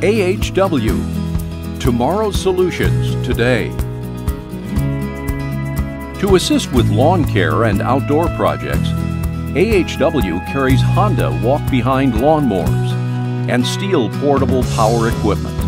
AHW. Tomorrow's solutions today. To assist with lawn care and outdoor projects, AHW carries Honda walk behind lawnmowers and STIHL portable power equipment.